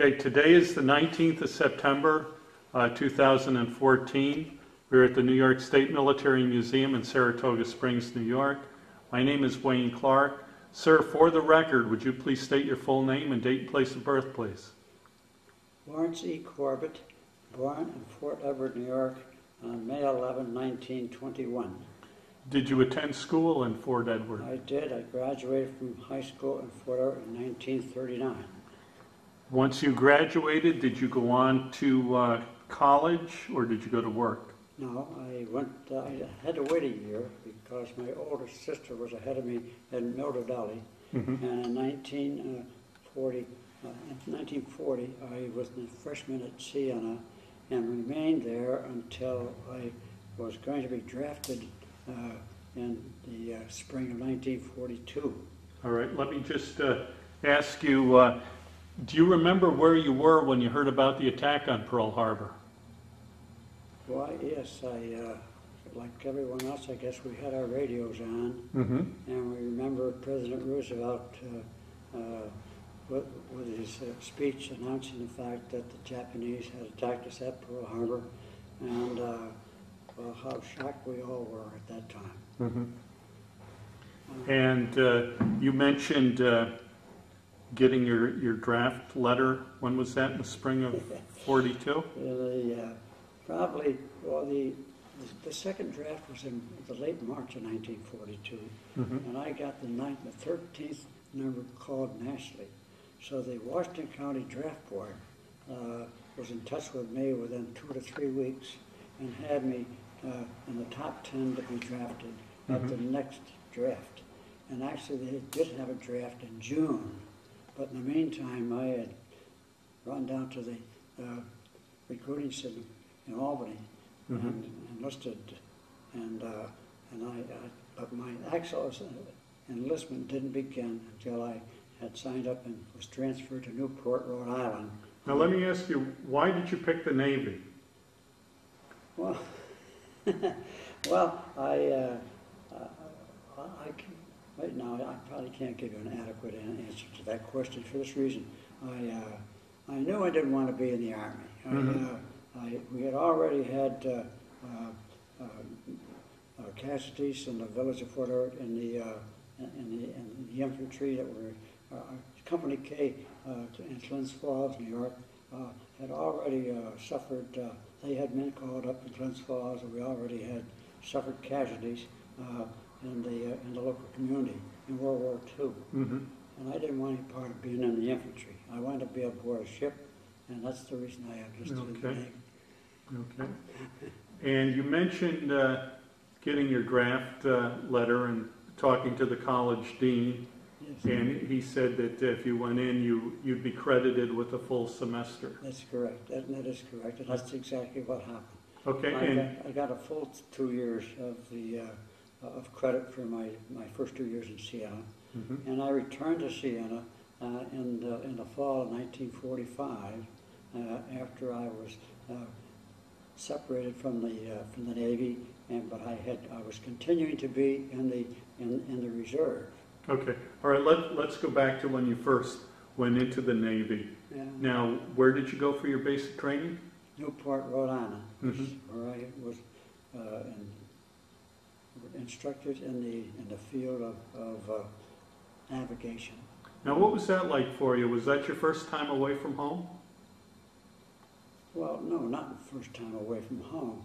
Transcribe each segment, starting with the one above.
Okay, today is the 19th of September, uh, 2014. We're at the New York State Military Museum in Saratoga Springs, New York. My name is Wayne Clark. Sir, for the record, would you please state your full name and date and place of birth, please? Lawrence E. Corbett, born in Fort Edward, New York, on May 11, 1921. Did you attend school in Fort Edward? I did. I graduated from high school in Fort Edward in 1939. Once you graduated, did you go on to uh, college or did you go to work? No, I went. Uh, I had to wait a year because my older sister was ahead of me in Mildred Elley, Mhm. and in 1940, uh, in 1940, I was a freshman at Siena, and remained there until I was going to be drafted uh, in the uh, spring of 1942. All right, let me just uh, ask you, uh, do you remember where you were when you heard about the attack on Pearl Harbor? Why, yes, I, uh, like everyone else, I guess we had our radios on, Mm-hmm. and we remember President Roosevelt uh, uh, with, with his uh, speech announcing the fact that the Japanese had attacked us at Pearl Harbor, and uh, well, how shocked we all were at that time. Mm-hmm. Uh, And uh, you mentioned uh, getting your, your draft letter. When was that? In the spring of 42? The, uh, probably, well, the, the second draft was in the late March of 1942. Mhm. And I got the ninth, the thirteenth number called nationally. So the Washington County Draft Board uh, was in touch with me within two to three weeks and had me uh, in the top ten to be drafted at the next draft. And actually, they did have a draft in June, but in the meantime, I had run down to the uh, recruiting center in Albany Mhm. and enlisted, and uh, and I, I but my actual enlistment didn't begin until I had signed up and was transferred to Newport, Rhode Island. Now, let me ask you, why did you pick the Navy? Well, well, I, uh, I right now, I probably can't give you an adequate answer to that question for this reason. I, uh, I knew I didn't want to be in the Army. I, Mhm. uh, I, we had already had uh, uh, uh, uh, casualties in the village of Fort Edward in the, uh, in the, in the infantry that were, uh, Company K uh, in Glens Falls, New York, uh, had already uh, suffered, uh, they had men called up in Glens Falls, and we already had suffered casualties uh, in the, uh, in the local community in World War II. Mm-hmm. And I didn't want any part of being in the infantry. I wanted to be aboard a ship, and that's the reason I enlisted in the Okay. Okay. And you mentioned uh, getting your draft uh, letter and talking to the college dean, Yes, and he said that if you went in, you, you'd be credited with a full semester. that's correct. That, that is correct, and that's exactly what happened. Okay, I and, got, I got a full two years of the, uh, of credit for my, my first two years in Siena. Mhm. And I returned to Siena uh, in, the, in the fall of 1945 uh, after I was uh, separated from the, uh, from the Navy, and, but I had, I was continuing to be in the, in, in the reserve. okay, all right, let, let's go back to when you first went into the Navy. And Now, where did you go for your basic training? Newport, Rhode Island, Mhm. where I was uh, in, instructed in the, in the field of, of uh, navigation. Now, what was that like for you? Was that your first time away from home? Well, no, not the first time away from home.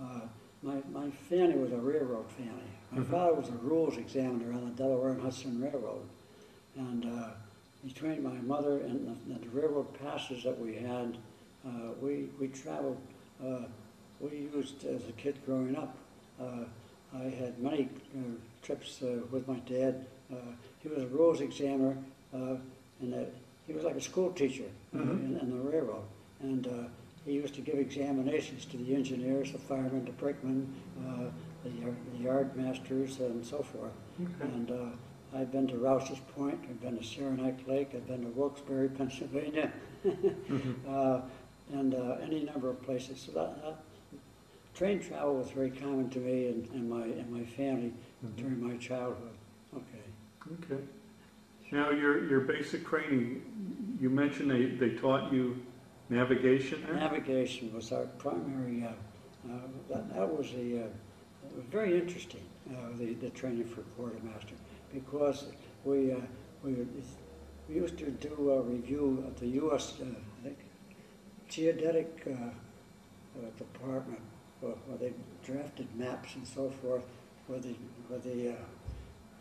Uh, my, my family was a railroad family. My Mhm. father was a rules examiner on the Delaware and Hudson Railroad. And uh, between my mother and the, the railroad passes that we had, uh, we, we traveled, uh, we used as a kid growing up. I had many uh, trips uh, with my dad. Uh, he was a rules examiner, uh, and uh, he was like a school teacher uh, Mhm. in, in the railroad. And uh, he used to give examinations to the engineers, the firemen, the brakemen, uh, the, yard, the yard masters, and so forth. Okay. And uh, I've been to Rouse's Point, I've been to Saranac Lake, I've been to Wilkes-Barre, Pennsylvania, Mhm. uh, and uh, any number of places. So that, uh, train travel was very common to me and, and my and my family Mhm. during my childhood. Okay. Okay. Now, your, your basic training, you mentioned they, they taught you navigation there? Navigation was our primary, uh, uh, that, that was the, uh, it was very interesting, uh, the, the training for quartermaster, because we, uh, we, we used to do a review of the U.S. uh, I think, geodetic uh, uh, department, where where they drafted maps and so forth, where the, where the, uh,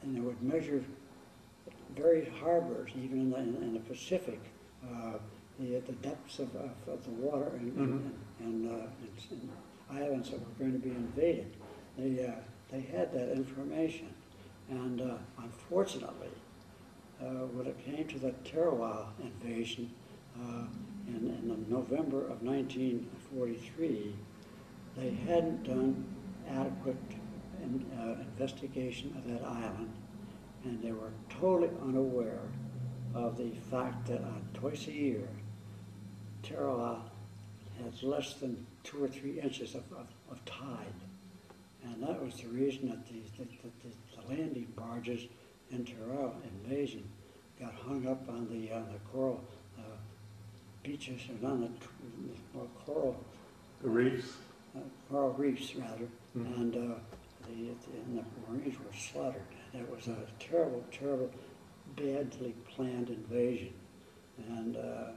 and they would measure various harbors, even in the, in the Pacific, uh, the, the depths of, of, of the water and, and, and, uh, and, and islands that were going to be invaded. They, uh, they had that information. And uh, unfortunately, uh, when it came to the Tarawa invasion uh, in, in November of 1943, they hadn't done adequate in, uh, investigation of that island, and they were totally unaware of the fact that uh, twice a year, Tarawa has less than two or three inches of, of, of tide. And that was the reason that the, that the, the landing barges in Tarawa invasion got hung up on the, on the coral uh, beaches and on the, coral The reefs? Uh, coral reefs rather, Mhm. and uh, the, and the Marines were slaughtered. It was a terrible, terrible, badly planned invasion. And uh,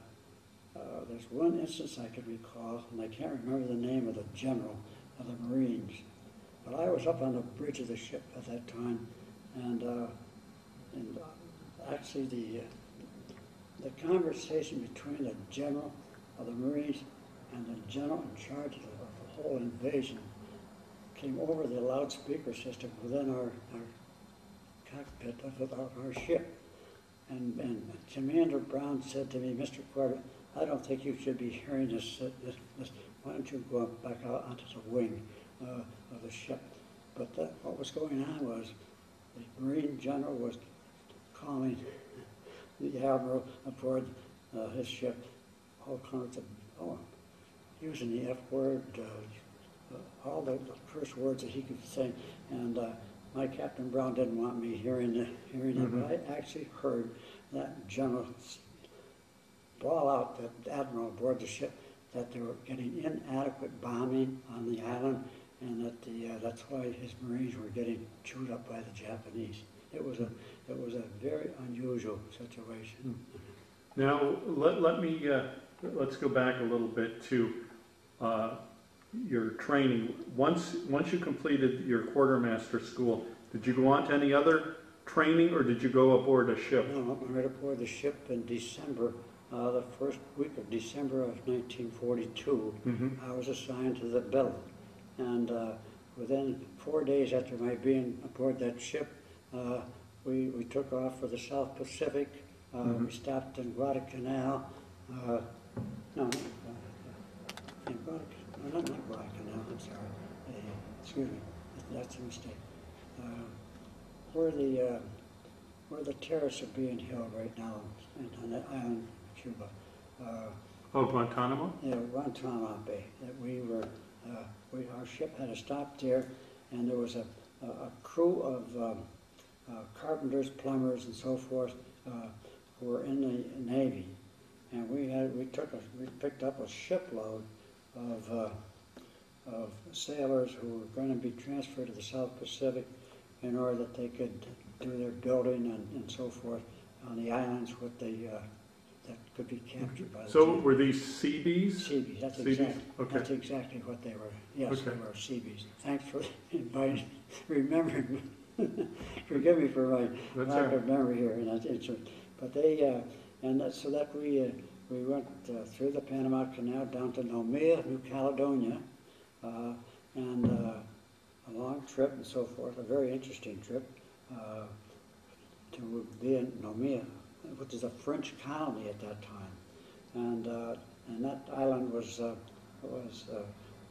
uh, there's one instance I can recall, and I can't remember the name of the general of the Marines, but I was up on the bridge of the ship at that time, and uh, and uh, actually the uh, the conversation between the general of the Marines and the general in charge of of the whole invasion came over the loudspeaker system within our, our cockpit of our, ship. And, and Commander Brown said to me, Mr. Corbett, I don't think you should be hearing this, this, this. Why don't you go back out onto the wing uh, of the ship? But that, what was going on was the Marine General was calling the admiral aboard uh, his ship all kinds of, oh, using the F word, uh, uh, all the, the curse words that he could say. And uh, my Captain Brown didn't want me hearing the, hearing it, but I actually heard that general bawl out, that admiral aboard the ship, that they were getting inadequate bombing on the island, and that the, uh, that's why his Marines were getting chewed up by the Japanese. It was a, it was a very unusual situation. Now, let, let me, uh, let's go back a little bit to uh, your training. Once, once you completed your quartermaster school, did you go on to any other training or did you go aboard a ship? No, I went right aboard the ship in December, uh, the first week of December of 1942. Mhm. I was assigned to the Biddle. And uh, within four days after my being aboard that ship, uh, we, we took off for the South Pacific. Uh, Mhm. We stopped in Guadalcanal. Uh, no, not Guadalcanal. In Guadalcanal, no, not, not Guadalcanal, I'm sorry. Uh, excuse me, that's a mistake. Uh, where the uh, where the terrorists are being held right now on that island, Cuba. Uh, Oh, Guantanamo? yeah, Guantanamo Bay, that we were, uh, we, our ship had to stop there, and there was a, a, a crew of, um, uh, carpenters, plumbers, and so forth, uh, who were in the Navy. And we had, we took a, we picked up a shipload of, uh, of sailors who were gonna be transferred to the South Pacific in order that they could do their building and, and so forth on the islands what they, uh, that could be captured by the. So were these Seabees? Seabees, that's Seabees? exactly, Okay. that's exactly what they were. Yes, they Okay. were Seabees. Thanks for inviting, remembering. Forgive me for my That's lack of memory here, and it's, but they, uh, and that, so that we, uh, we went uh, through the Panama Canal down to Nouméa, New Caledonia, uh, and, uh, a long trip and so forth, a very interesting trip, uh, to be in Nouméa, which is a French colony at that time. And, uh, and that island was, uh, was uh,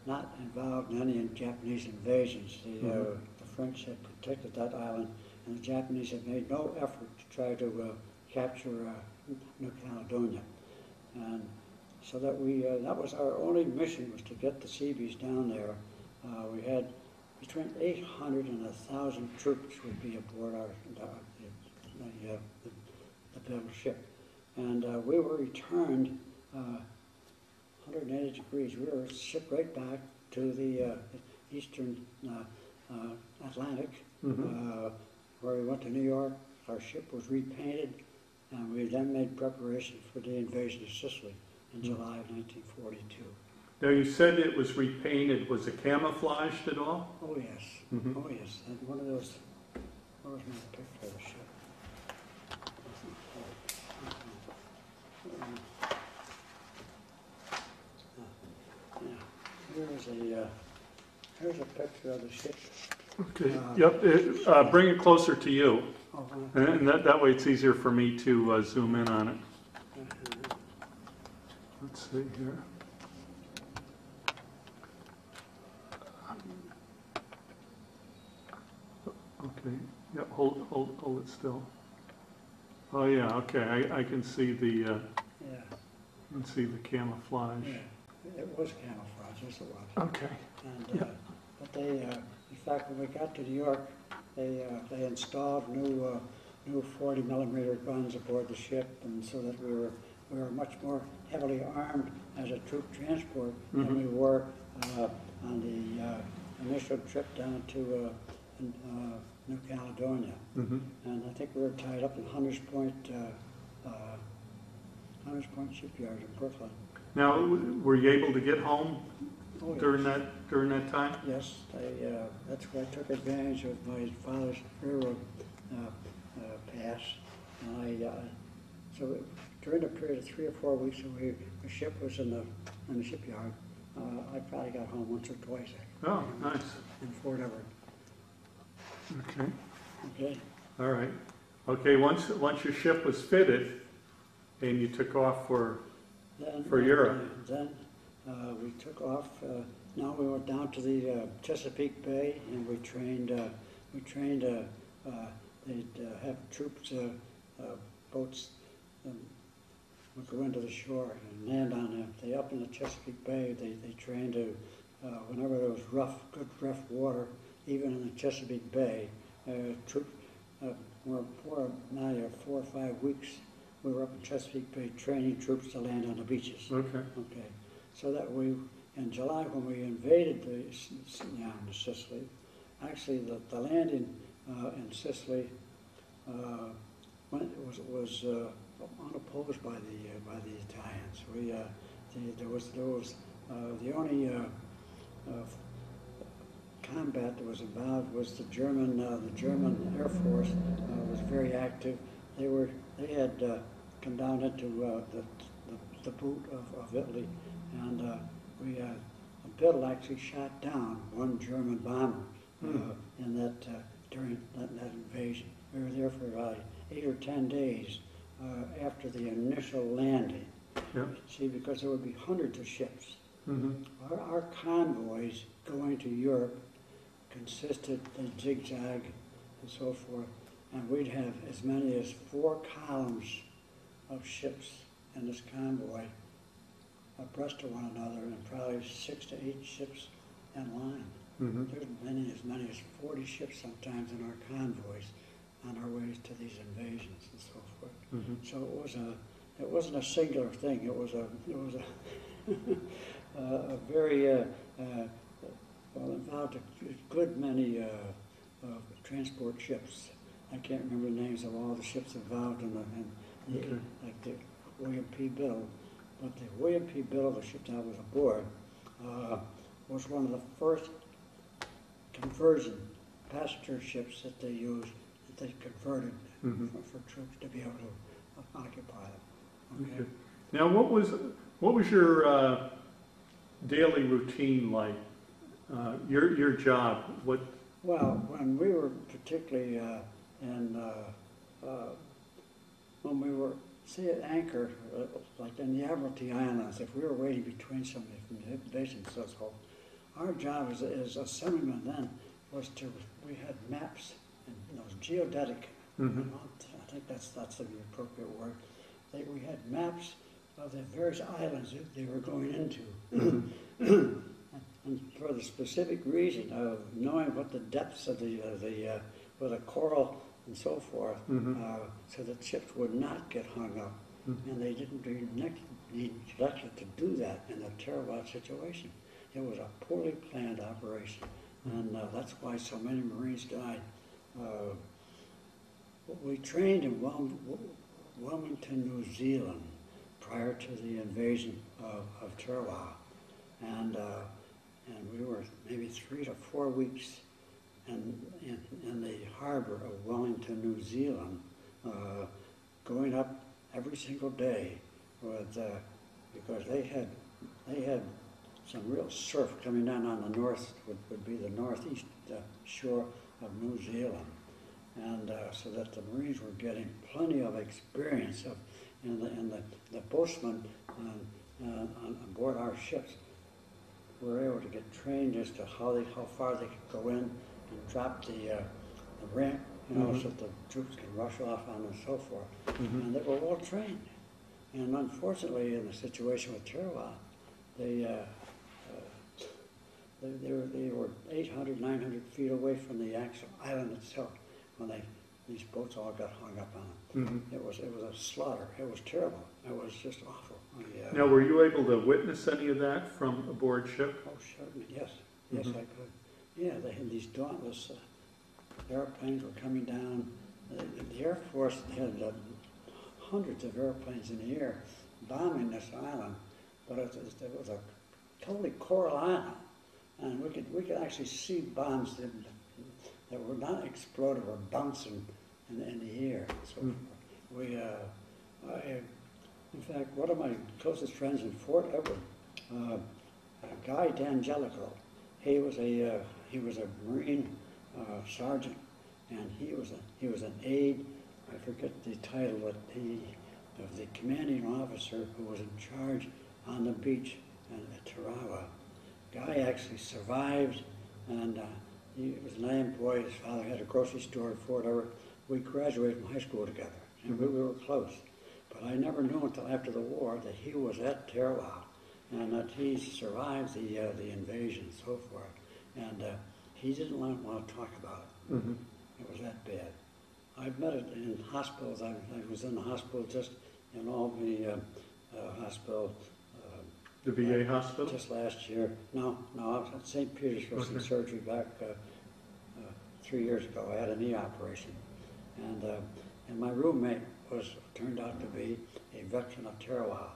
not involved in any Japanese invasions. The, uh, Mhm. the French had protected that island, and the Japanese had made no effort to try to uh, capture uh, New Caledonia. And so that we, uh, that was our only mission was to get the Seabees down there. Uh, we had between 800 and 1,000 troops would be aboard our, the, the, uh, the, the battleship. and uh, we were returned uh, 180 degrees. We were shipped right back to the uh, eastern uh, uh, Atlantic, Mhm. uh, where we went to New York. Our ship was repainted, and we then made preparation for the invasion of Sicily in Mhm. July of 1942. Now, you said it was repainted, was it camouflaged at all? Oh yes, Mhm. oh yes. And one of those. Where was my picture of the ship? Yeah. Here's a. Uh, here's a picture of the ship. Okay, Uh, yep, it- uh, bring it closer to you, Oh, uh, and that, that way it's easier for me to uh, zoom in on it. uh, Let's see here. Okay, yeah, hold, hold, hold it still. Oh, yeah, okay, I, I can see the, uh, yeah, I can see the camouflage. yeah. It was camouflage. Yes, it was. Okay, And, uh, but they, uh, in fact, when we got to New York, they, uh, they installed new, uh, new forty millimeter guns aboard the ship, and so that we were, we were much more heavily armed as a troop transport than Mhm. we were, uh, on the, uh, initial trip down to, uh, in, uh, New Caledonia. mhm, And I think we were tied up in Hunters Point, uh, uh, Hunters Point Shipyard in Brooklyn. Now, were you able to get home Oh, yes. during that, during that time? Yes, I, uh, that's where I took advantage of my father's railroad, uh, uh, pass. And I, uh, so during a period of three or four weeks when we, the ship was in the, in the shipyard, uh, I probably got home once or twice Oh, nice, in Fort Edward, okay, okay? all right. Okay, once, once your ship was fitted and you took off for, Then, For Europe. Then, uh, we took off, uh, now we went down to the uh, Chesapeake Bay and we trained, uh, we trained, uh, uh, they'd uh, have troops, uh, uh, boats, um, would go into the shore and land on them. They, up in the Chesapeake Bay, they, they trained to, uh, whenever there was rough, good rough water, even in the Chesapeake Bay, uh, troops, uh, were four, now four or five weeks, we were up in Chesapeake Bay training troops to land on the beaches. okay, Okay, so that we, in July, when we invaded the, yeah, in Sicily, actually, the, the landing, uh, in Sicily, uh, was, was, uh, unopposed by the, uh, by the Italians. We, uh, the, there was, there was, uh, the only, combat that was involved was the German, the German Air Force, was very active. They were, they had, come down into, the, the, the boot of, of Italy, and, uh, we, uh, Biddle actually shot down one German bomber, uh, Hmm. in that, uh, during that, that invasion. We were there for about eight or ten days, uh, after the initial landing. yeah, See, because there would be hundreds of ships. mhm, Our, our convoys going to Europe consisted of zigzag and so forth, and we'd have as many as four columns of ships in this convoy abreast of one another, and probably six to eight ships in line. mhm, There's many, as many as forty ships sometimes in our convoys on our ways to these invasions and so forth. mhm. So it was a, it wasn't a singular thing, it was a, it was a, a, a very, uh, uh, well, involved a good many, uh, uh, transport ships. I can't remember the names of all the ships involved in the, in, the- Okay. like the William P. Biddle. But the William P. Biddle, the ship that I was aboard, uh, was one of the first conversion passenger ships that they used, that they converted Mhm. for, for troops to be able to occupy them. Okay. Now, what was, what was your uh, daily routine like? Uh, Your, your job, what, Well, when we were particularly uh, in, uh, uh, when we were, say, at anchor, uh, like in the Admiralty Islands, if we were waiting between somebody some invasions, so so, our job as, a as assemblymen then was to, we had maps, and those geodetic, Mhm. I think that's, that's the appropriate word. They, we had maps of the various islands that they were going into. And for the specific reason of knowing what the depths of the, uh, the, uh, with the coral and so forth, Mhm. uh, so that ships would not get hung up And they didn't need elected to do that in a terrible situation. It was a poorly planned operation, and uh, that's why so many Marines died. Uh, we trained in Wil- Wilmington, New Zealand, prior to the invasion of, of Tarawa, and uh, and we were maybe three to four weeks in, in, in the harbor of Wellington, New Zealand, uh, going up every single day with, uh, because they had, they had some real surf coming down on the north, would, would be the northeast uh, shore of New Zealand. And uh, so that the Marines were getting plenty of experience of, and the, and the, the boatmen on, uh, on, on board our ships were able to get trained as to how they, how far they could go in drop the, uh, the ramp, you know, Mhm. so that the troops can rush off on and so forth. Mhm. And they were well trained. And unfortunately, in the situation with Tarawa, they, uh, uh, they, they were, they were 800, 900 feet away from the actual island itself when they, these boats all got hung up on them. Mhm. It was, it was a slaughter. It was terrible. It was just awful. Uh, Now, were you able to witness any of that from aboard ship? Oh, certainly, yes, yes. I could. Yeah, they had these dauntless uh, airplanes were coming down. Uh, The Air Force had uh, hundreds of airplanes in the air bombing this island, but it was, it was a totally coral island. And we could, we could actually see bombs that, that were not exploding or bouncing in, in the air. So Hmm. we, uh, I, in fact, one of my closest friends in Fort Edward, uh, guy D'Angelico, he was a uh, he was a Marine uh, sergeant, and he was a he was an aide. I forget the title that he of the commanding officer who was in charge on the beach at Tarawa. Guy actually survived, and uh, he was an young boy. His father had a grocery store in Fort Edward. We graduated from high school together, and we, we were close. But I never knew until after the war that he was at Tarawa and that he survived the, uh, the invasion and so forth. And uh, he didn't want, to talk about it. Mhm. It was that bad. I've met it in hospitals. I, I was in the hospital just in Albany uh, uh, Hospital uh, The VA hospital? just last year. No, no, I was at St. Peter's for some surgery back uh, uh, three years ago. I had a knee operation. And, uh, and my roommate was, turned out to be a veteran of Tarawa.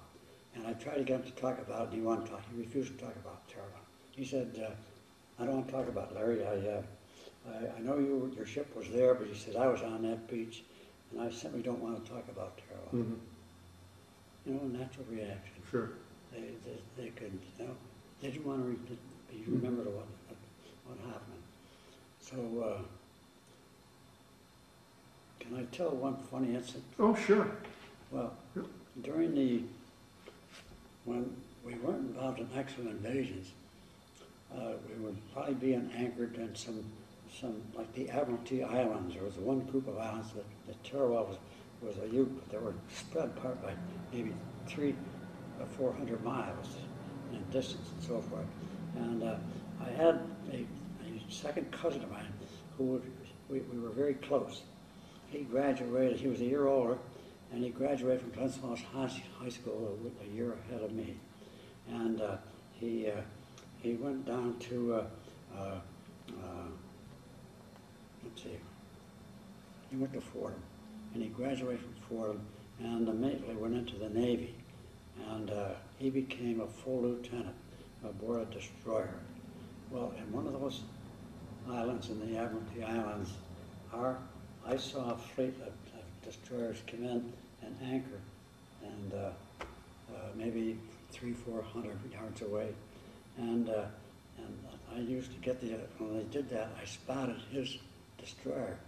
And I tried to get him to talk about it, and he wouldn't talk. He refused to talk about Tarawa. He said, uh, I don't want to talk about Larry. I, uh, I, I know you, your ship was there, but he said, I was on that beach, and I simply don't want to talk about Tarawa. Mhm. You know, natural reaction. Sure. They, they, they could, you know, they didn't want to re- be remembered what, what, what happened. So, uh, can I tell one funny incident? Oh, sure. Well, Yep. during the, when we weren't involved in actual invasions, uh, we would probably be anchored in some, some, like the Admiralty Islands. There was one group of islands that, Tarawa was, was a but they were spread apart by maybe three or four hundred miles in distance and so forth. And uh, I had a, a second cousin of mine who would, we, we were very close. He graduated, he was a year older, and he graduated from Glens High School a, a year ahead of me. And uh, he, uh, he went down to, uh, uh, uh, let's see, he went to Fordham, and he graduated from Fordham, and immediately went into the Navy. And uh, he became a full lieutenant aboard a destroyer. Well, in one of those islands in the Admiralty Islands, our, I saw a fleet of, of destroyers come in and anchor, and uh, uh, maybe three, four hundred yards away. And, uh, and I used to get the, when they did that, I spotted his destroyer.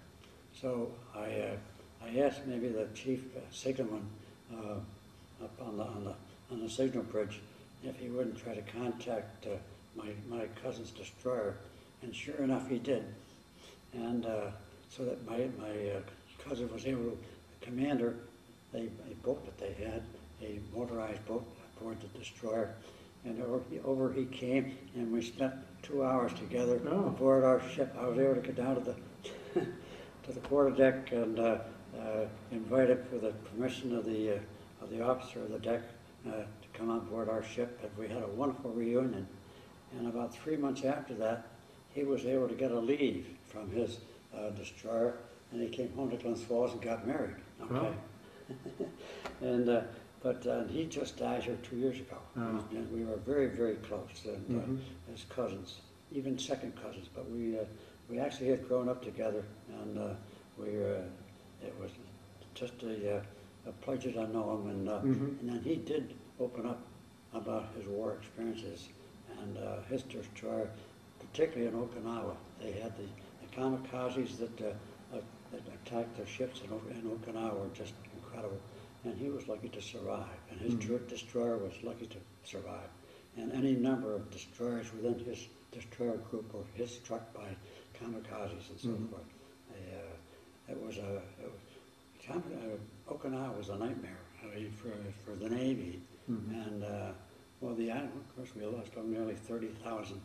So I, uh, I asked maybe the chief uh, signalman uh, up on the, on the, on the signal bridge if he wouldn't try to contact uh, my, my cousin's destroyer. And sure enough, he did. And uh, so that my, my uh, cousin was able to, the commander, a, a boat that they had, a motorized boat aboard the destroyer, and over, over he came, and we spent two hours together Oh. aboard our ship. I was able to get down to the to the quarterdeck and uh, uh, invite him for the permission of the uh, of the officer of the deck uh, to come on board our ship, and we had a wonderful reunion. And about three months after that, he was able to get a leave from his uh, destroyer, and he came home to Glens Falls and got married. Okay. and uh, but uh, he just died here two years ago. Oh. And we were very, very close, and Mhm. uh, as cousins, even second cousins. But we uh, we actually had grown up together, and uh, we uh, it was just a, a pleasure to know him. And uh, Mhm. and then he did open up about his war experiences and uh, his destroyer, particularly in Okinawa. They had the, the kamikazes that, uh, uh, that attacked their ships in, in Okinawa were just incredible. And he was lucky to survive, and his Mhm. destroyer was lucky to survive. And any number of destroyers within his destroyer group were hit struck by kamikazes and so Mhm. forth. They, uh, it was a, it was, uh, Okinawa was a nightmare I mean, for, for the Navy. Mhm. And, uh, well, the island, of course, we lost nearly thirty thousand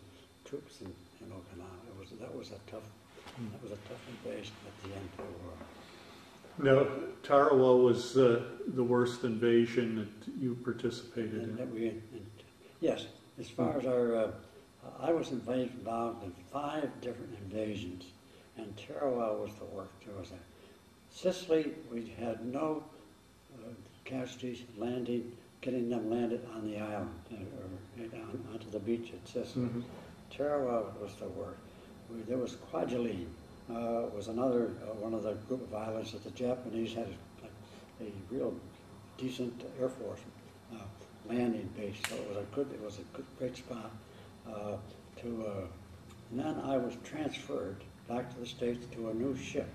troops in, in Okinawa. It was, that was a tough, Mm. that was a tough invasion at the end of the war. Now, Tarawa was uh, the worst invasion that you participated in. that we, and, yes, as far as our, uh, I was involved involved in five different invasions, and Tarawa was the worst. There was a, Sicily, we had no uh, casualties landing, getting them landed on the island, uh, or on, onto the beach at Sicily. Mhm. Tarawa was the worst. We, there was Kwajalein, uh, was another uh, one of the group of islands that the Japanese had a, a real decent Air Force uh, landing base. So it was a good, it was a good, great spot uh, to. Uh, and then I was transferred back to the states to a new ship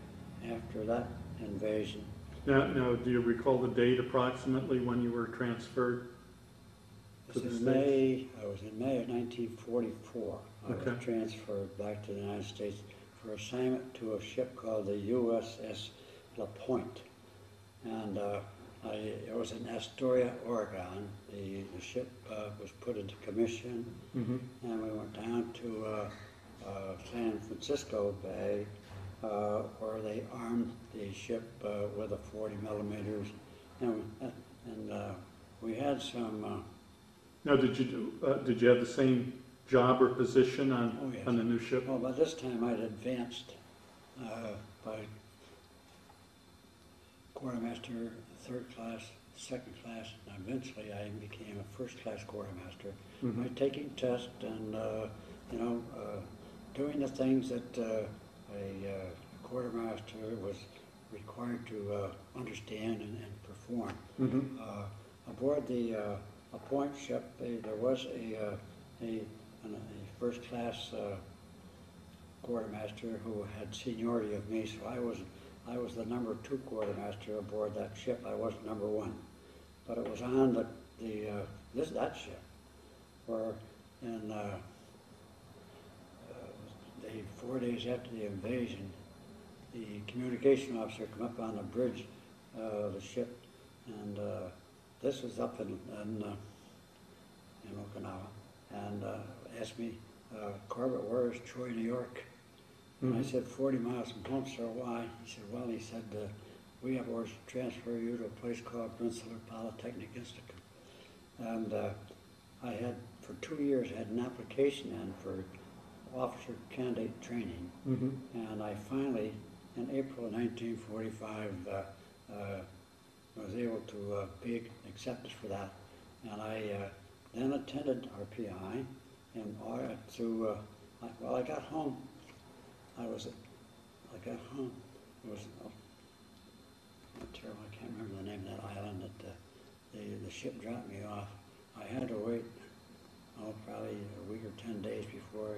after that invasion. Now, now, do you recall the date approximately when you were transferred? To the in May. I was in May of 1944. I Okay. was transferred back to the United States for assignment to a ship called the USS La Pointe, and uh, I, it was in Astoria, Oregon. The, the ship uh, was put into commission, Mhm. and we went down to uh, uh, San Francisco Bay, uh, where they armed the ship uh, with a 40 millimeters, and, and uh, we had some. Uh, Now, did you, do- uh, did you have the same job or position Oh, on, yes. on the new ship? Well, by this time I'd advanced uh, by quartermaster, third class, second class, and eventually I became a first class quartermaster Mhm. by taking tests and, uh, you know, uh, doing the things that uh, a uh, quartermaster was required to uh, understand and, and perform. Mhm. Uh, aboard the uh, a point ship, they, there was a, uh, a, a first class uh, quartermaster who had seniority of me, so I was I was the number two quartermaster aboard that ship. I wasn't number one, but it was on the the uh, this that ship where in uh, uh, the four days after the invasion, the communication officer come up on the bridge of the ship, and uh, this was up in in, uh, in Okinawa, and asked me, uh, Corbett, where is Troy, New York? And I Mhm. said, 40 miles from sir. Why? He said, well, he said, uh, we have orders to transfer you to a place called Rensselaer Polytechnic Institute. And uh, I had, for two years, had an application in for officer candidate training. Mhm. And I finally, in April of 1945, uh, uh, was able to uh, be accepted for that. And I uh, then attended RPI and uh, through, uh, I, well, I got home. I was, I got home. It was, oh, terrible, I can't remember the name of that island that uh, the, the ship dropped me off. I had to wait, oh, probably a week or 10 days before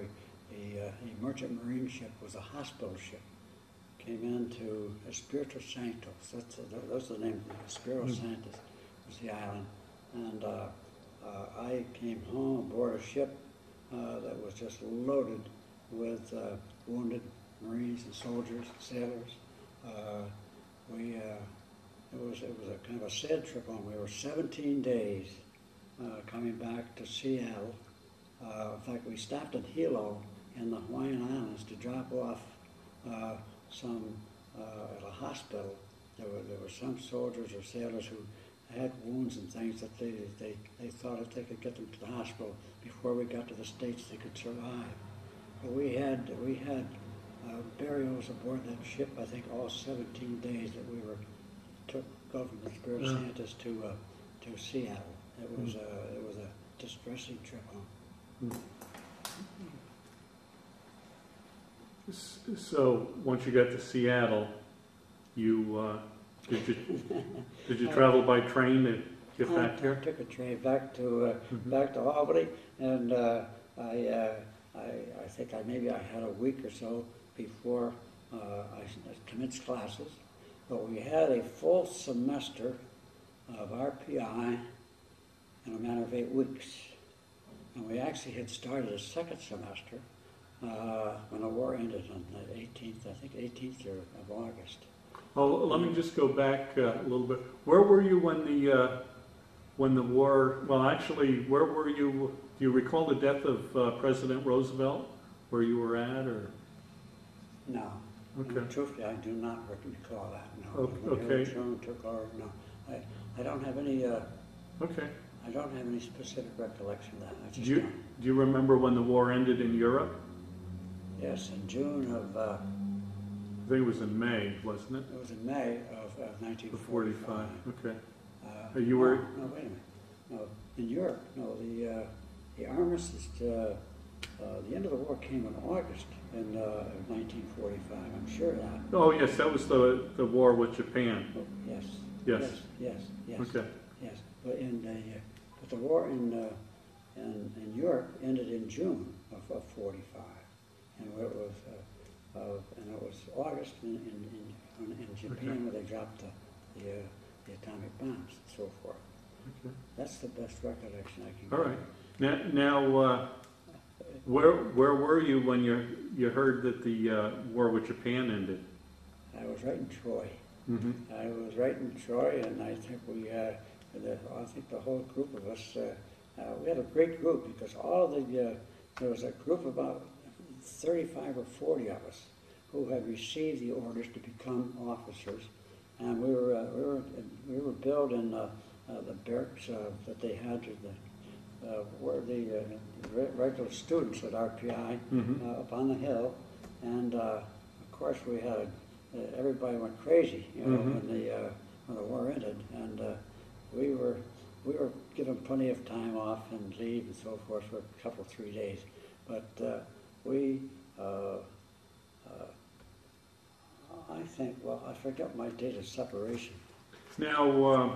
a, a, a merchant marine ship was a hospital ship came into Espiritu Santo. That's the, that's the name. Espiritu Mm. Santo was the island, and uh, uh, I came home aboard a ship uh, that was just loaded with uh, wounded Marines and soldiers, sailors. Uh, we uh, it was it was a kind of a sad trip home. We were 17 days coming back to Seattle. In fact, we stopped at Hilo in the Hawaiian Islands to drop off some at a hospital. There were there were some soldiers or sailors who had wounds and things that they, they, they thought if they could get them to the hospital before we got to the States, they could survive. But we had, we had uh, burials aboard that ship, I think all seventeen days that we were, took, go from the Spirit of Yeah. Santos to, uh, to Seattle. It was a, it was a distressing trip home. S- So, once you got to Seattle, you, uh, did you, did you travel by train to get I- back here? I took a train back to, uh, back to Albany, and uh, I, uh, I, I think I, maybe I had a week or so before uh, I s- I commenced classes. But we had a full semester of RPI in a matter of eight weeks. And we actually had started a second semester uh, when the war ended on the 18th, I think 18th of of August. Oh, let me just go back uh, a little bit. Where were you when the, uh, when the war, well, actually, where were you, do you recall the death of uh, President Roosevelt? Where you were at, or? No. Okay. Truthfully, I do not recall that, no. O- When okay. Truman took over, no. I, I don't have any, uh, Okay. I don't have any specific recollection of that. Do you, don't. do you remember when the war ended in Europe? Yes, in June of, uh, I think it was in May, wasn't it? it was in May of, of The nineteen 45, okay. Uh, Uh, you were- No, no, wait a minute. No, in Europe, no, the, uh, the armistice, uh, uh, the end of the war came in August in, uh, nineteen forty-five, I'm sure of that. Oh, yes, that was the, the war with Japan. Oh, Yes. Yes. Yes, yes, yes. Okay, Yes, but in the, uh, but the war in, uh, in, in Europe ended in June of, of forty-five. And it was, uh, and it was August in, in, in, in Japan Okay. where they dropped the, the, uh, the atomic bombs and so forth. okay. That's the best recollection I can. All right. Now, now, uh, where, where were you when you, you heard that the uh, war with Japan ended? I was right in Troy. Mm-hmm. I was right in Troy, and I think we, uh, the, I think the whole group of us, uh, uh, we had a great group because all the, uh, there was a group of about 35 or 40 of us who had received the orders to become officers, and we were, uh, we were, we were billed in uh, uh, the barracks uh, that they had to the, uh, where the uh, regular students at RPI uh, up on the hill, and uh, of course we had uh, everybody went crazy, you know, Mhm. when the uh, when the war ended, and uh, we were we were given plenty of time off and leave and so forth for a couple three days, but uh, we. Uh, uh, I think, well, I forgot my date of separation. Now, uh,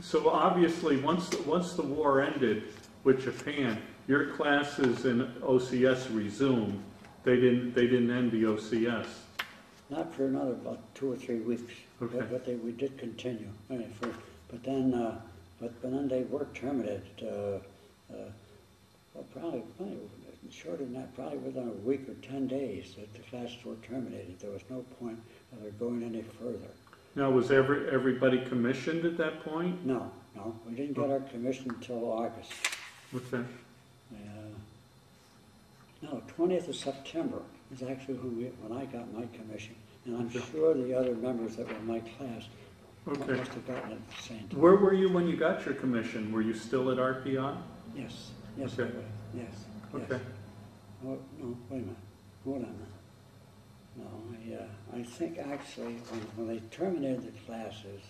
so obviously, once, once the war ended with Japan, your classes in OCS resumed. They didn't, they didn't end the OCS. Not for another about two or three weeks, Okay. but, but they, we did continue. Mean, for, but then, uh, but, but then they were terminated. Uh, uh, well, probably, probably shorter than that, probably within a week or ten days that the classes were terminated. There was no point of their going any further. Now, was every, everybody commissioned at that point? No, no, we didn't get our commission until August. Okay. Uh, no, twentieth of September is actually when we, when I got my commission, and I'm Okay. sure the other members that were in my class Okay. must have gotten it at the same time. Where were you when you got your commission? Were you still at RPI? Yes, yes, Okay. I would. yes, Oh, no, wait a minute, hold on. No, I, uh, I think actually, when, when they terminated the classes,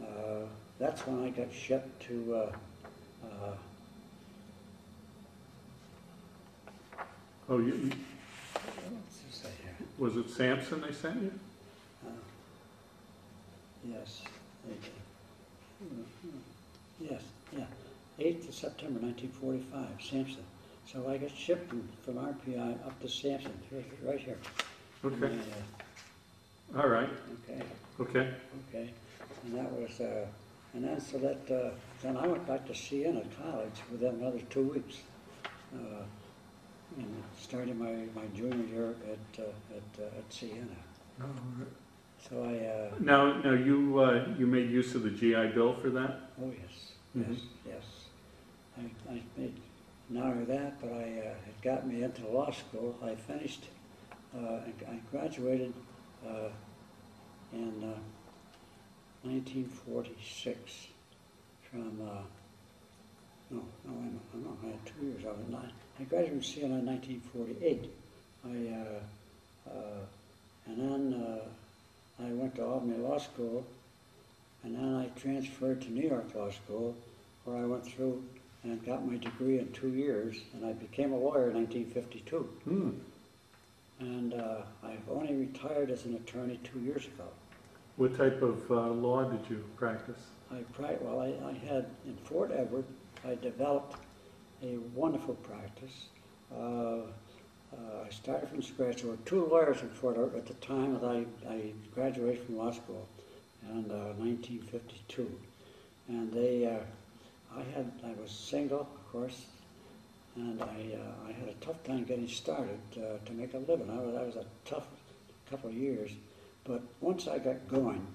uh, that's when I got shipped to, uh, uh, Oh, you, you- what's this say here? was it Sampson they sent you? Uh, Yes, they did. Mhm. Yes, yeah, eighth of September nineteen forty-five, Sampson. So I got shipped from, from RPI up to Sampson, right- right here. Okay, And, uh, all right, Okay, okay. okay, and that was, uh, and then so that, uh, then I went back to Siena College within another two weeks. uh, And started my, my junior year at, uh, at, uh, at Siena. So I, uh, Now, now you, uh, you made use of the GI Bill for that? Oh, yes, yes, Mhm. yes. I, I made, not only that, but I, uh, it got me into law school. I finished, uh, I graduated, uh, in, uh, 1946 from, uh, no, no, wait a minute, no, I had two years. I was nine. I graduated from Siena in 1948. I, uh, uh, and then uh, I went to Albany Law School, and then I transferred to New York Law School, where I went through and got my degree in two years, and I became a lawyer in 1952. Hmm. And uh, I've only retired as an attorney two years ago. What type of uh, law did you practice? I pri- well, I, I had in Fort Edward, I developed a wonderful practice. Uh, uh, I started from scratch. There were two lawyers in Fort Edward at the time that I, I graduated from law school in uh, 1952, and they, uh, I had, I was single, of course, and I, uh, I had a tough time getting started uh, to make a living. I was, I was a tough couple of years, but once I got going,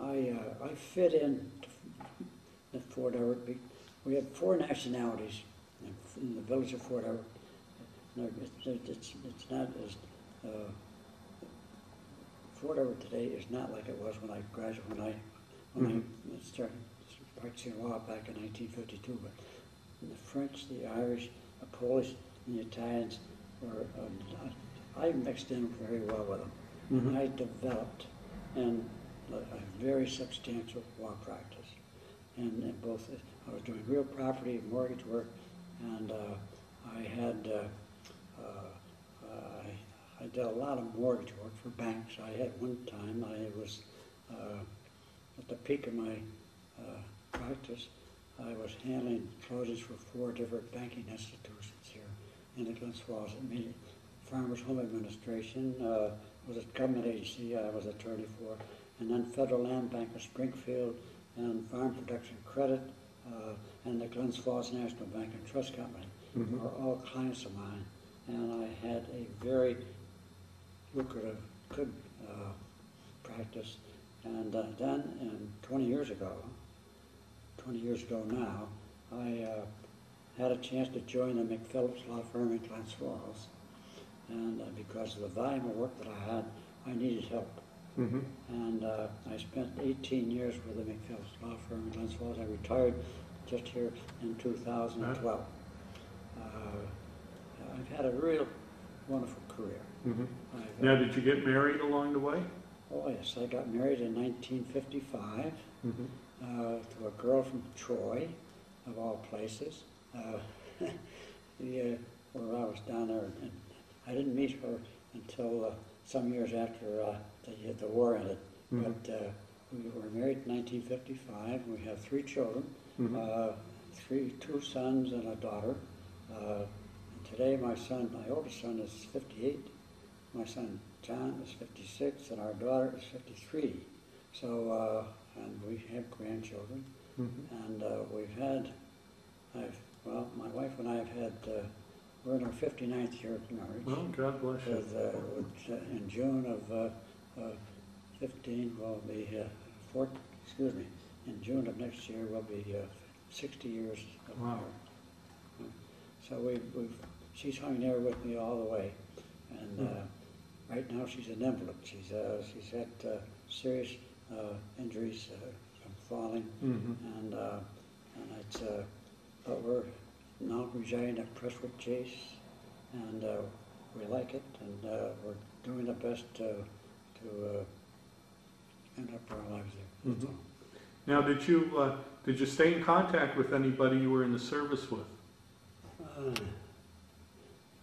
I, uh, I fit in at Fort Edward. We had four nationalities in, the village of Fort Edward. No, it's, it's, it's not as, uh, Fort Edward today is not like it was when I graduated, when I, when I started practicing law back in nineteen fifty-two. But the French, the Irish, the Polish, and the Italians were, um, I I mixed in very well with them. And Mhm. I developed and a a very substantial law practice. And in both, I was doing real property, mortgage work, and uh, I had, uh, uh, I, I did a lot of mortgage work for banks. I had one time, I was uh, at the peak of my uh, practice, I was handling closings for four different banking institutions here in the Glens Falls. Farmers Home Administration uh, was a government agency I was attorney for, and then Federal Land Bank of Springfield, and Farm Production Credit, uh, and the Glens Falls National Bank and Trust Company Mhm. are all clients of mine, and I had a very lucrative, good uh, practice. And uh, then, and 20 years ago, 20 years ago now, I uh, had a chance to join the McPhillips Law Firm in Glens Falls. And uh, because of the volume of work that I had, I needed help. Mm-hmm. And uh, I spent 18 years with the McPhillips Law Firm in Glens Falls. I retired just here in 2012. Uh, I've had a real wonderful career. Mm-hmm. Now, did you get married along the way? oh yes, I got married in 1955 Mm-hmm. uh, to a girl from Troy, of all places. Uh, the, uh, where I was down there, and I didn't meet her until uh, some years after uh, the, the war ended. Mhm. But uh, we were married in 1955. We have three children, Mhm. uh, three, two sons and a daughter. Uh, today, my son, my oldest son, is 58. My son John is 56, and our daughter is 53. So, uh, and we have grandchildren, Mm-hmm. and uh, we've had, I've, well, my wife and I have had, uh, we're in our 59th year of marriage. Well, God bless you. With, uh, with, uh, in June of uh, uh, 15, will be, uh, four, excuse me, in June of next year will be uh, 60 years of Wow. marriage. So we, we've, she's hung there with me all the way, and Hmm. uh, right now she's an invalid. She's uh, she's had uh, serious injuries uh, from falling, Mm-hmm. and uh, and it's uh, but we're now residing at Prestwick Chase, and uh, we like it, and uh, we're doing the best to to uh, end up our lives there. Mhm. all. Now, did you uh, did you stay in contact with anybody you were in the service with? Uh,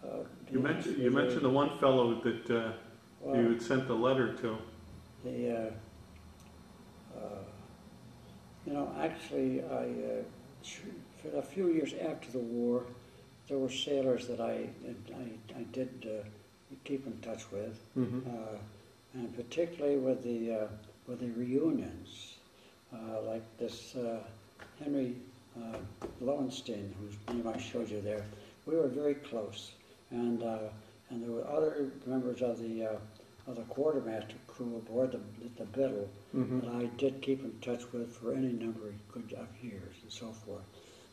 uh, You yeah, mentioned you mentioned the one fellow that uh, well, you had sent the letter to. The, uh, uh, you know, actually, I, uh, for a few years after the war, there were sailors that I, I, I did uh, keep in touch with, Mm-hmm. uh, and particularly with the, uh, with the reunions, uh, like this uh, Henry uh, Lowenstein, whose name I showed you there. We were very close, and uh, and there were other members of the uh, of the quartermaster crew aboard the, the Biddle Mm-hmm. that I did keep in touch with for any number of years and so forth.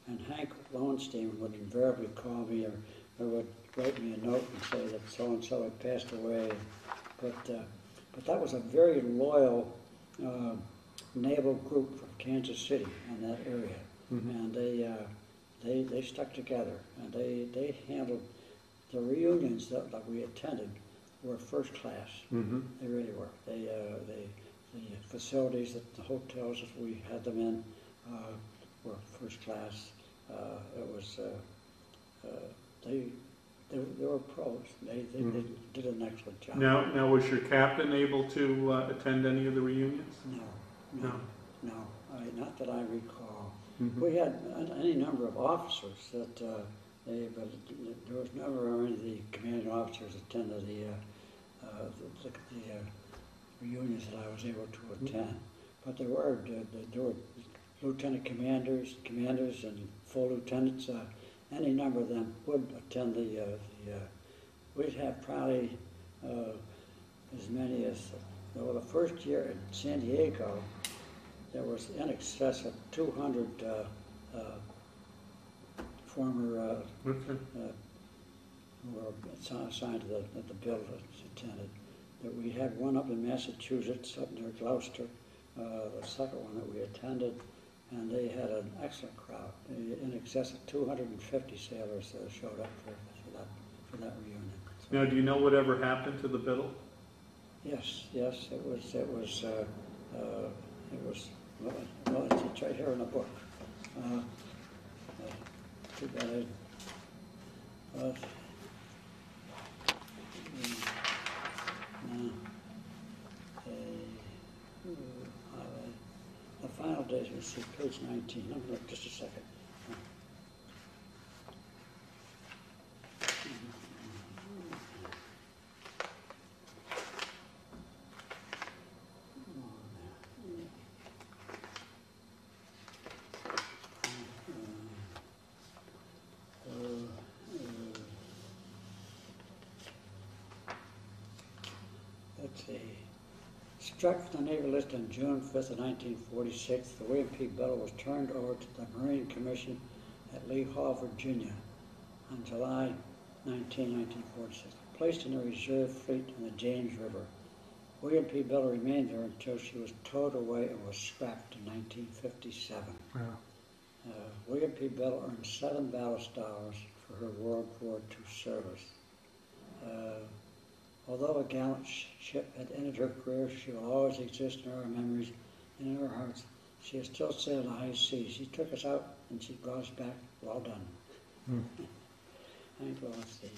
And Hank Lowenstein would invariably call me or, or would write me a note and say that so and so had passed away. But uh, but that was a very loyal uh, naval group from Kansas City in that area. Mhm. And they, uh, they, they stuck together and they, they handled, the reunions that, that we attended were first class. Mhm. They really were. They, uh, they, the facilities that the hotels that we had them in, uh, were first class. Uh, it was, uh, uh, they, they, they were pros. They, they Mhm. did, did an excellent job. Now, now was your captain able to uh, attend any of the reunions? No, no, No. no, I, not that I recall. Mhm. We had any number of officers that, uh, they, but there was never any of the commanding officers attended the, uh, uh, the, the uh, reunions that I was able to attend. But there were, there were lieutenant commanders, commanders and full lieutenants, uh, any number of them would attend the, uh, the, uh, we'd have probably, as many as, well, the first year in San Diego, there was in excess of two hundred, uh, uh, former, uh, uh, who were assigned to the, that the bill attended. That we had one up in Massachusetts, up near Gloucester, uh, the second one that we attended, and they had an excellent crowd. In excess of two hundred and fifty sailors uh, showed up for, for that, for that reunion. So- Now, do you know whatever happened to the Biddle? Yes, yes, it was, it was, uh, uh, it was, well, well, it's it's right here in the book. Too bad I, uh. Uh, The final let's see, page nineteen, I'm gonna, just a second. Uh, uh, Let's see. Struck from the Navy list on June fifth of nineteen forty-six, the William P. Biddle was turned over to the Marine Commission at Lee Hall, Virginia on July 19, 1946. Placed in the reserve fleet in the James River. William P. Biddle remained there until she was towed away and was scrapped in nineteen fifty-seven. Yeah. Uh, William P. Biddle earned seven battle stars for her World War II service. Uh, although a gallant sh- ship had ended her career, she will always exist in our memories and in our hearts. She has still sailed the high seas. She took us out and she brought us back. Well done. Hmm. Thank you, let's see.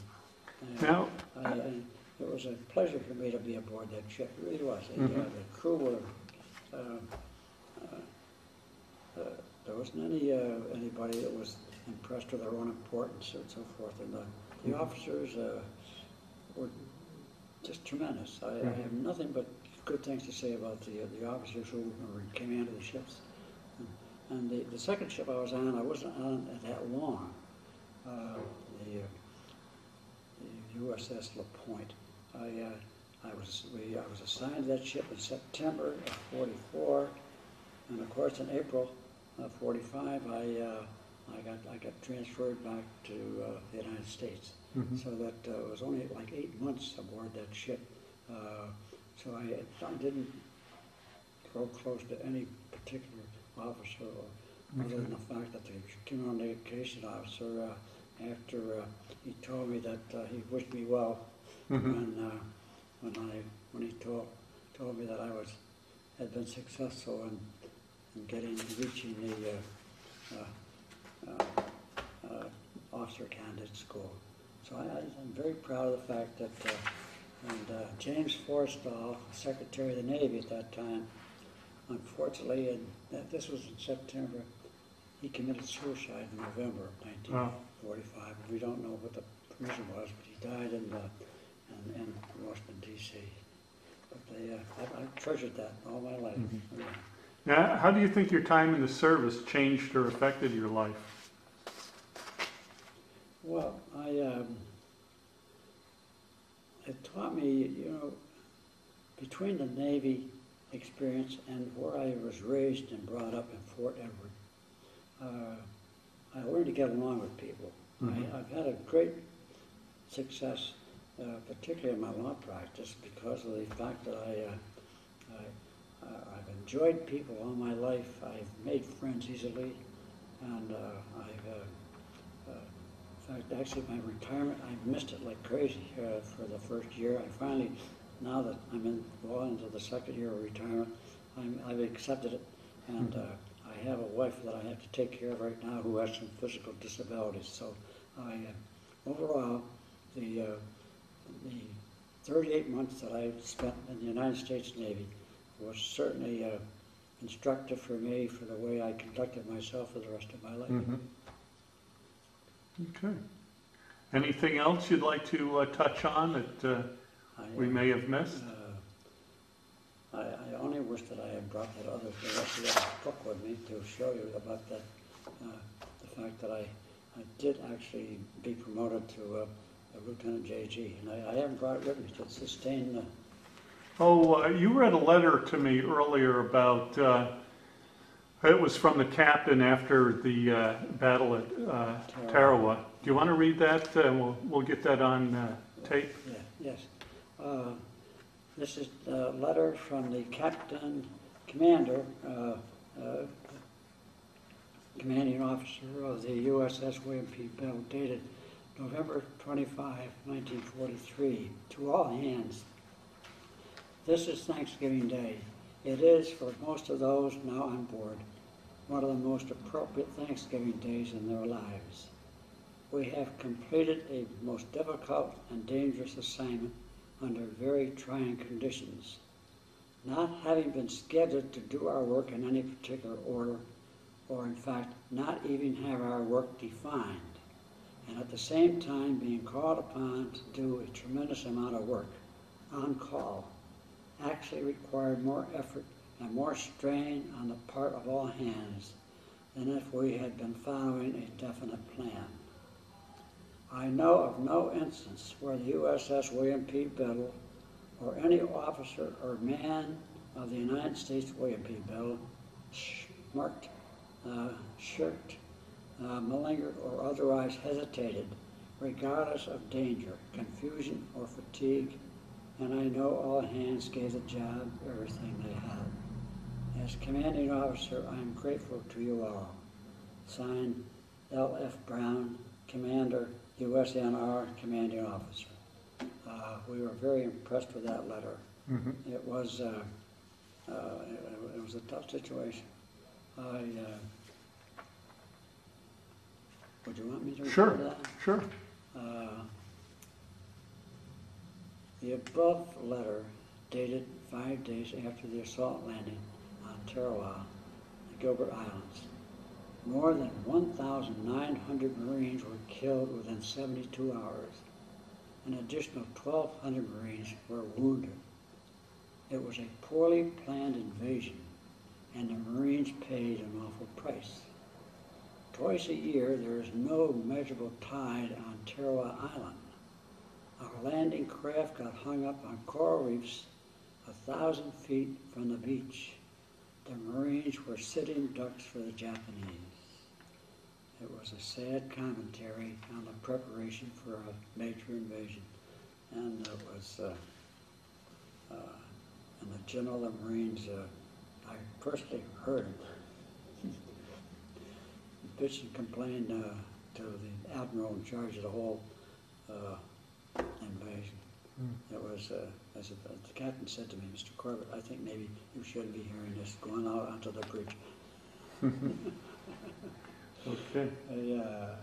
Uh, Now, I, I, it was a pleasure for me to be aboard that ship. It really was. The, uh, Mhm. the crew were. Uh, uh, uh, there wasn't any uh, anybody that was impressed with their own importance and so forth. And the, the Mhm. officers uh, were just tremendous. I, I have nothing but good things to say about the uh, the officers who were in command of the ships. And, and the, the second ship I was on, I wasn't on that long. Uh, the, uh, the USS La Porte. I, uh, I was, we, I was assigned to that ship in September of forty-four, and of course, in April of forty-five, I, uh, I got, I got transferred back to, uh, the United States. Mhm. So that, uh, it was only like eight months aboard that ship. Uh, so I, I didn't grow close to any particular officer, or other than the fact that the communication officer, uh, after, uh, he told me that, uh, he wished me well, Mhm. when, uh, when I, when he told, told me that I was, had been successful in, in getting, reaching the, officer candidate school. So I, I'm very proud of the fact that, uh, and, uh, James Forrestal, Secretary of the Navy at that time, unfortunately, and that, this was in September, he committed suicide in November of nineteen forty-five. We don't know what the reason was, but he died in, uh, in, in Washington DC. But they, uh, I, I treasured that all my life. Mhm. Yeah. now, how do you think your time in the service changed or affected your life? Well, I, um, it taught me, you know, between the Navy experience and where I was raised and brought up in Fort Edward, uh, I learned to get along with people. Mhm. I, I've had a great success, uh, particularly in my law practice, because of the fact that I, uh, uh, I've enjoyed people all my life. I've made friends easily, and uh, I've, actually, my retirement, I missed it like crazy uh, for the first year. I finally, now that I'm in, well into the second year of retirement, I'm, I've accepted it, and uh, I have a wife that I have to take care of right now who has some physical disabilities. So, I, uh, overall, the uh, the 38 months that I spent in the United States Navy was certainly uh, instructive for me for the way I conducted myself for the rest of my life. Mhm. Okay. Anything else you'd like to uh, touch on that uh, I, we may have missed? uh, I, I only wish that I had brought that other, the rest of that book with me to show you about that, uh, the fact that I, I did actually be promoted to uh, a Lieutenant JG, and I, I haven't brought it with me to sustain Oh, uh, you read a letter to me earlier about, uh, it was from the captain after the uh, battle at uh, Tarawa. Do you want to read that? Uh, We'll, we'll get that on uh, tape. Yeah, yes. Uh, This is a letter from the captain, commander, uh, uh, commanding officer of the USS William P. Biddle dated November 25, 1943, to all hands. This is Thanksgiving Day. It is, for most of those now on board, one of the most appropriate Thanksgiving days in their lives. We have completed a most difficult and dangerous assignment under very trying conditions. Not having been scheduled to do our work in any particular order, or in fact, not even have our work defined, and at the same time being called upon to do a tremendous amount of work on call, actually required more effort and more strain on the part of all hands than if we had been following a definite plan. I know of no instance where the USS William P. Biddle or any officer or man of the United States William P. Biddle smirked, uh, shirked, uh, malingered, or otherwise hesitated, regardless of danger, confusion, or fatigue, and I know all hands gave the job everything they had. As commanding officer, I am grateful to you all. Signed, L. F. Brown, Commander, USNR Commanding Officer. Uh, we were very impressed with that letter. Mhm. It was, uh, uh, it, it was a tough situation. I, uh, would you want me to Sure, that? sure. The above letter dated five days after the assault landing on Tarawa, the Gilbert Islands. More than 1,900 Marines were killed within 72 hours. An additional 1,200 Marines were wounded. It was a poorly planned invasion, and the Marines paid an awful price. Twice a year, there is no measurable tide on Tarawa Island. Our landing craft got hung up on coral reefs a thousand feet from the beach. The Marines were sitting ducks for the Japanese. It was a sad commentary on the preparation for a major invasion. And it was, uh, uh, and the General of the Marines, uh, I personally heard him and complained uh, to the admiral in charge of the whole invasion. It was, uh, as the the captain said to me, Mr. Corbett, I think maybe you shouldn't be hearing this going out onto the bridge. Okay. He, uh,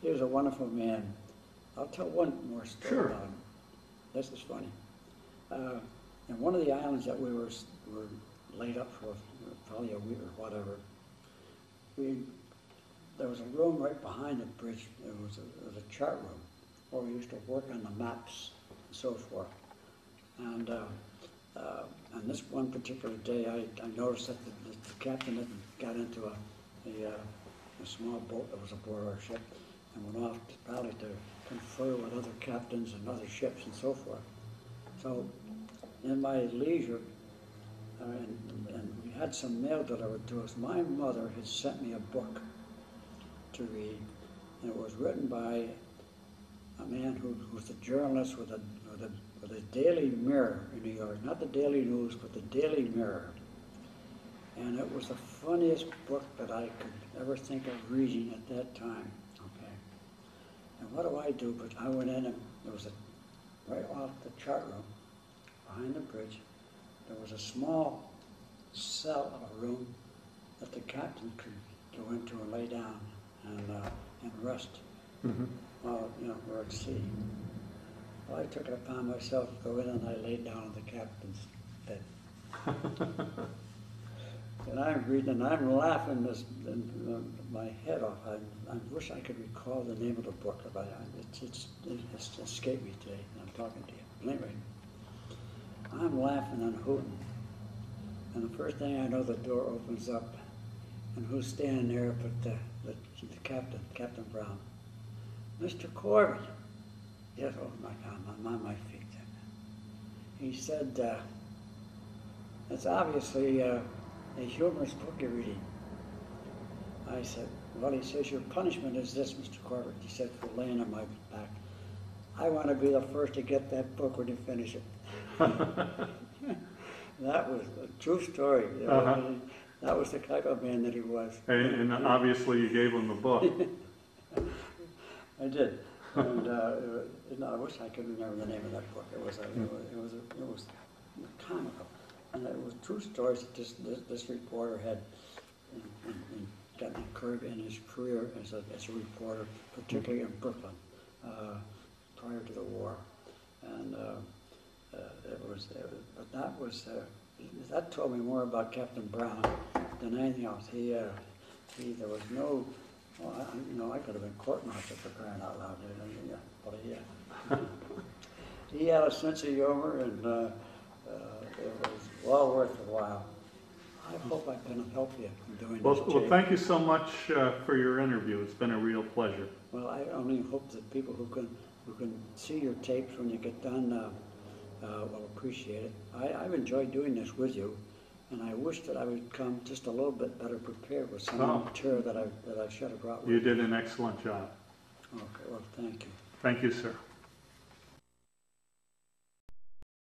he was a wonderful man. I'll tell one more story Sure. about him. This is funny. Uh, in one of the islands that we were, were laid up for, probably a week or whatever, we, there was a room right behind the bridge. It was a, it was a chart room where we used to work on the maps and so forth. And, uh, uh, on this one particular day, I, I noticed that the, the captain had got into a, a, uh, a small boat that was aboard our ship and went off to, probably to confer with other captains and other ships and so forth. So, in my leisure, uh, and, and we had some mail delivered to us, my mother had sent me a book to read, and it was written by a man who, was a journalist with a, with a, with a Daily Mirror in New York, not the Daily News, but the Daily Mirror. And it was the funniest book that I could ever think of reading at that time, okay? And what do I do? But I went in and there was a, right off the chart room, behind the bridge, there was a small cell of a room that the captain could go into and lay down and, uh, and rest Mhm. While, you know, we're at sea. Well, I took it upon myself to go in and I laid down on the captain's bed. And I'm reading and I'm laughing this, and, uh, my head off. I, I wish I could recall the name of the book, but I, it's, it's, it's escaped me today. I'm talking to you. But anyway, I'm laughing and hooting. And the first thing I know, the door opens up. And who's standing there but the, the, the captain, Captain Brown. Mr. Corbett. Yes, oh my God, on my feet. He said, uh, it's obviously uh, a humorous book you're reading. I said, well, he says, your punishment is this, Mr. Corbett. He said, for laying on my back. I want to be the first to get that book when you finish it. that was a true story. Uh-huh. That was the type of man that he was. And, and obviously you gave him the book. I did. And uh, it I wish I could remember the name of that book. It was, a, it was, it was, a, it was comical. And it was true stories that this, this, this reporter had in, in, in gotten occurred in his career as a, as a reporter, particularly in Brooklyn, uh, prior to the war. And uh, uh, it was, it but that was, uh, that told me more about Captain Brown than anything else. He, uh, he, there was no, well, I, you know, I could have been court-martialed for crying out loud, you know, yeah, but he, uh, he had a sense of humor and, uh, uh, it was well worth the while. I hope I can help you in doing Well, this, well, Jay. thank you so much uh, for your interview. It's been a real pleasure. Well, I only hope that people who can, who can see your tapes when you get done, uh, uh, will appreciate it. I, I've enjoyed doing this with you, and I wish that I would come just a little bit better prepared with some of Oh. material that I, that I should have brought You with me. did an excellent job. Okay, well, thank you. Thank you, sir.